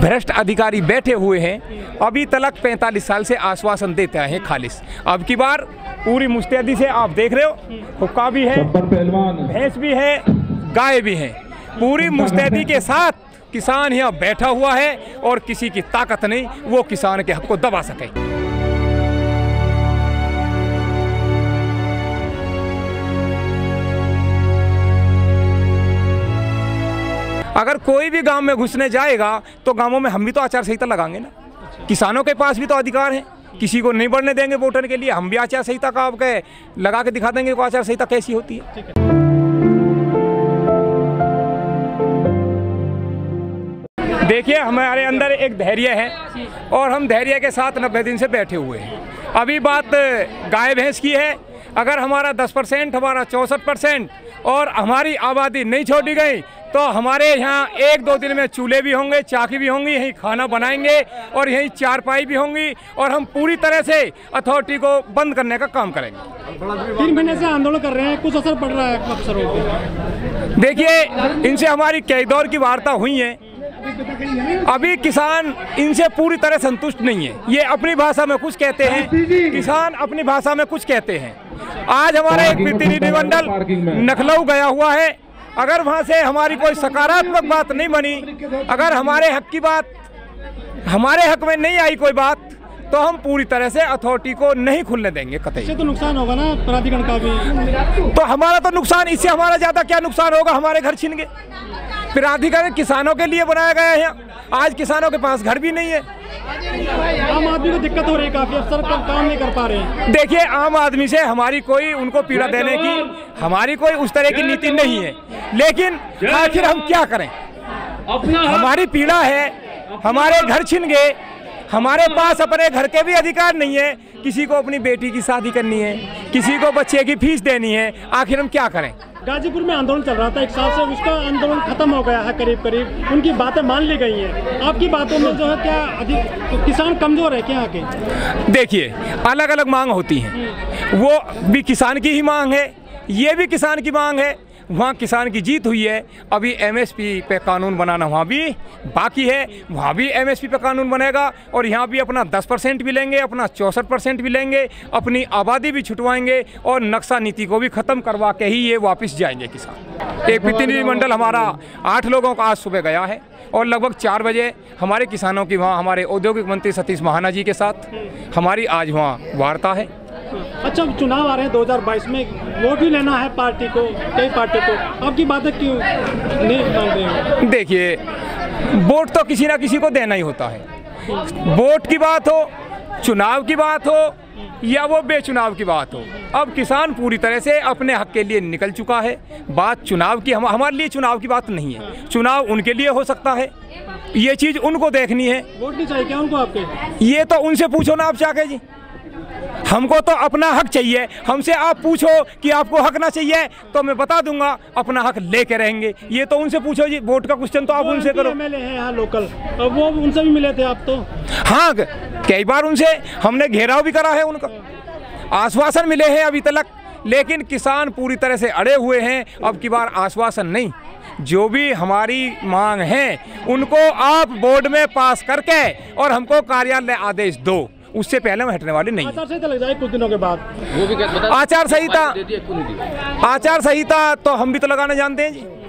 भ्रष्ट अधिकारी बैठे हुए हैं। अभी तलक 45 साल से आश्वासन देते आए हैं खालिश। अब की बार पूरी मुस्तैदी से आप देख रहे हो हुक्का भी है भैंस भी है गाय भी है। पूरी मुस्तैदी के साथ किसान यहाँ बैठा हुआ है और किसी की ताकत नहीं वो किसान के हक को दबा सके। अगर कोई भी गाँव में घुसने जाएगा तो गाँवों में हम भी तो आचार संहिता लगाएँगे ना। किसानों के पास भी तो अधिकार है। किसी को नहीं बढ़ने देंगे वोटर के लिए हम भी आचार संहिता का आपके लगा के दिखा देंगे आचार संहिता कैसी होती है। देखिए हमारे अंदर एक धैर्य है और हम धैर्य के साथ नब्बे दिन से बैठे हुए हैं। अभी बात गाय भैंस की है अगर हमारा 10 परसेंट हमारा चौंसठ परसेंट और हमारी आबादी नहीं छोड़ी गई तो हमारे यहाँ एक दो दिन में चूल्हे भी होंगे चाकी भी होंगी यहीं खाना बनाएँगे और यहीं चारपाई भी होंगी और हम पूरी तरह से अथॉरिटी को बंद करने का काम करेंगे। तीन महीने से आंदोलन कर रहे हैं कुछ असर पड़ रहा है अफसरों पे? देखिए इनसे हमारी कई दौर की वार्ता हुई है। अभी किसान इनसे पूरी तरह संतुष्ट नहीं है। ये अपनी भाषा में कुछ कहते हैं किसान अपनी भाषा में कुछ कहते हैं। आज हमारा एक प्रतिनिधिमंडल नखलऊ गया हुआ है। अगर वहाँ से हमारी कोई सकारात्मक बात नहीं बनी अगर हमारे हक की बात हमारे हक में नहीं आई कोई बात तो हम पूरी तरह से अथॉरिटी को नहीं खुलने देंगे कतई। तो नुकसान होगा ना प्राधिकरण का भी। तो हमारा तो नुकसान इससे हमारा ज़्यादा क्या नुकसान होगा? हमारे घर छीन गए। प्राधिकरण किसानों के लिए बनाया गया है आज किसानों के पास घर भी नहीं है। आम आदमी को दिक्कत हो रही है काफ़ी अफसर का काम नहीं कर पा रहे हैं। देखिए आम आदमी से हमारी कोई उनको पीड़ा देने की हमारी कोई उस तरह की नीति नहीं है। लेकिन आखिर हम क्या करें? हमारी पीड़ा है हमारे घर छिन गए हमारे पास अपने घर के भी अधिकार नहीं है। किसी को अपनी बेटी की शादी करनी है किसी को बच्चे की फ़ीस देनी है। आखिर हम क्या करें? गाजीपुर में आंदोलन चल रहा था एक साल से उसका आंदोलन खत्म हो गया है करीब करीब। उनकी बातें मान ली गई हैं। आपकी बातों में जो है क्या अधिक किसान कमज़ोर है क्या के देखिए अलग अलग मांग होती हैं। वो भी किसान की ही मांग है, ये भी किसान की मांग है। वहाँ किसान की जीत हुई है। अभी एमएसपी पे कानून बनाना वहाँ भी बाकी है। वहाँ भी एमएसपी पे कानून बनेगा और यहाँ भी अपना 10 परसेंट भी लेंगे अपना चौंसठ परसेंट भी लेंगे अपनी आबादी भी छुटवाएँगे और नक्शा नीति को भी ख़त्म करवा के ही ये वापस जाएँगे किसान। एक प्रतिनिधिमंडल हमारा आठ लोगों का आज सुबह गया है और लगभग चार बजे हमारे किसानों की वहाँ हमारे औद्योगिक मंत्री सतीश महाना जी के साथ हमारी आज वहाँ वार्ता है। अच्छा चुनाव आ रहे हैं 2022 में वोट भी लेना है पार्टी को कई पार्टी को। आपकी बातें क्यों नहीं मान रहे देखिए वोट तो किसी ना किसी को देना ही होता है। वोट की बात हो चुनाव की बात हो या वो बेचुनाव की बात हो। अब किसान पूरी तरह से अपने हक के लिए निकल चुका है। बात चुनाव की हम हमारे लिए चुनाव की बात नहीं है। चुनाव उनके लिए हो सकता है। ये चीज़ उनको देखनी है। वोट नहीं चाहिए क्या उनको आपके? ये तो उनसे पूछो ना आप जाके जी। हमको तो अपना हक चाहिए। हमसे आप पूछो कि आपको हक ना चाहिए तो मैं बता दूँगा अपना हक ले लेके रहेंगे। ये तो उनसे पूछो जी वोट का क्वेश्चन तो आप उनसे करो। एमएलए हैं यहाँ लोकल अब वो उनसे भी मिले थे आप तो। हाँ कई बार उनसे हमने घेराव भी करा है उनका। आश्वासन मिले हैं अभी तक लेकिन किसान पूरी तरह से अड़े हुए हैं। अब की बार आश्वासन नहीं। जो भी हमारी मांग है उनको आप बोर्ड में पास करके और हमको कार्यालय आदेश दो। उससे पहले हम हटने वाले नहीं। आचार संहिता लग जाए कुछ दिनों के बाद। वो भी आचार संहिता आचार संहिता तो हम भी तो लगाना जानते हैं जी।